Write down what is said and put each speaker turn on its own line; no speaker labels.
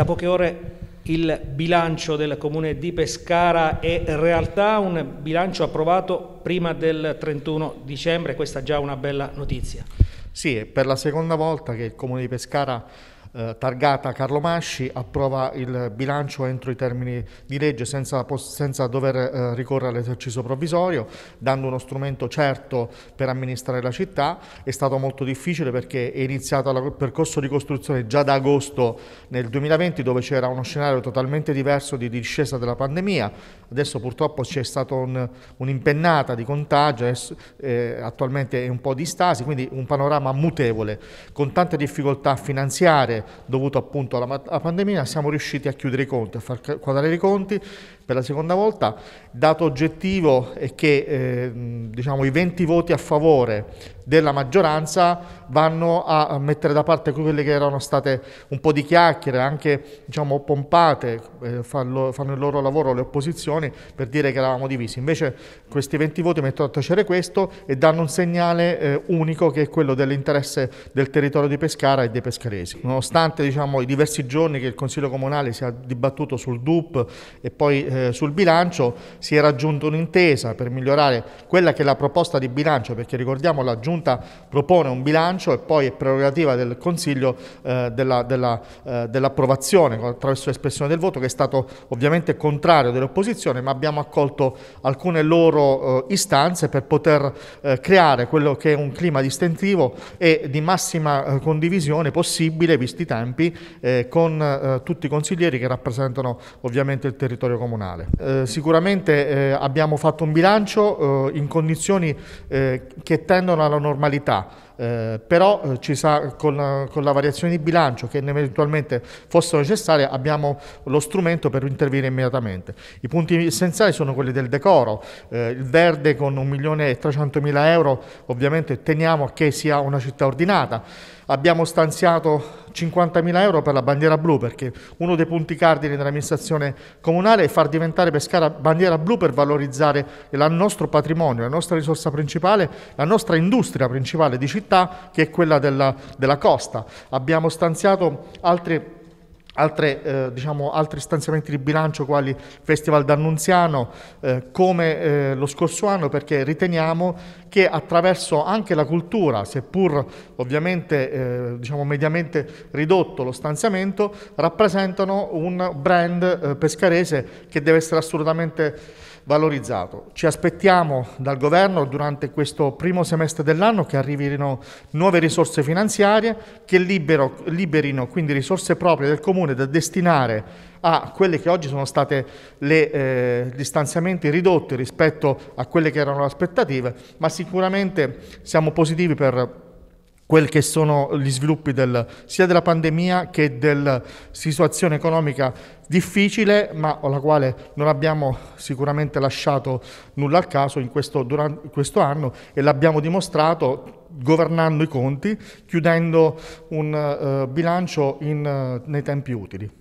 da poche ore il bilancio del comune di Pescara è in realtà un bilancio approvato prima del 31 dicembre, questa è già una bella notizia.
Sì, è per la seconda volta che il comune di Pescara eh, targata Carlo Masci approva il bilancio entro i termini di legge senza, senza dover eh, ricorrere all'esercizio provvisorio, dando uno strumento certo per amministrare la città. È stato molto difficile perché è iniziato il percorso di costruzione già da agosto nel 2020 dove c'era uno scenario totalmente diverso di discesa della pandemia. Adesso purtroppo c'è stata un, un'impennata di contagio, eh, attualmente è un po' di stasi, quindi un panorama mutevole con tante difficoltà finanziarie dovuto appunto alla, alla, pandemia, siamo riusciti a chiudere i conti, a far quadrare i conti per la seconda volta. Dato oggettivo è che eh, diciamo, i 20 voti a favore della maggioranza vanno a mettere da parte quelle che erano state un po' di chiacchiere, anche diciamo, pompate, eh, fanno, fanno, il loro lavoro le opposizioni per dire che eravamo divisi. Invece questi 20 voti mettono a tacere questo e danno un segnale eh, unico che è quello dell'interesse del territorio di Pescara e dei pescaresi. Nonostante diciamo, i diversi giorni che il Consiglio Comunale si è dibattuto sul DUP e poi eh, sul bilancio, si è raggiunta un'intesa per migliorare quella che è la proposta di bilancio, perché ricordiamo la Giunta propone un bilancio e poi è prerogativa del Consiglio eh, dell'approvazione della, eh, attraverso l'espressione del voto che è stato ovviamente contrario dell'opposizione ma abbiamo accolto alcune loro eh, istanze per poter eh, creare quello che è un clima distentivo e di massima eh, condivisione possibile visti i tempi eh, con tutti i consiglieri che rappresentano ovviamente il territorio comunale. sicuramente abbiamo fatto un bilancio in condizioni che tendono alla normalità, eh, però eh, ci sa, con, con, la variazione di bilancio che eventualmente fosse necessaria abbiamo lo strumento per intervenire immediatamente. I punti essenziali sono quelli del decoro, eh, il verde con 1.300.000 euro ovviamente teniamo che sia una città ordinata, abbiamo stanziato 50.000 euro per la bandiera blu perché uno dei punti cardini dell'amministrazione comunale è far diventare Pescara bandiera blu per valorizzare il nostro patrimonio, la nostra risorsa principale, la nostra industria principale di città che è quella della, della costa. Abbiamo stanziato altri Altre, eh, diciamo, altri stanziamenti di bilancio quali Festival d'Annunziano eh, come eh, lo scorso anno perché riteniamo che attraverso anche la cultura, seppur ovviamente eh, diciamo, mediamente ridotto lo stanziamento, rappresentano un brand eh, pescarese che deve essere assolutamente valorizzato. Ci aspettiamo dal governo durante questo primo semestre dell'anno che arrivino nuove risorse finanziarie che libero, liberino quindi risorse proprie del comune da destinare a quelle che oggi sono state le, eh, gli stanziamenti ridotti rispetto a quelle che erano le aspettative, ma sicuramente siamo positivi per quelli che sono gli sviluppi del, sia della pandemia che della situazione economica difficile, ma alla quale non abbiamo sicuramente lasciato nulla al caso in questo, durante, questo anno e l'abbiamo dimostrato governando i conti, chiudendo un uh, bilancio in, uh, nei tempi utili.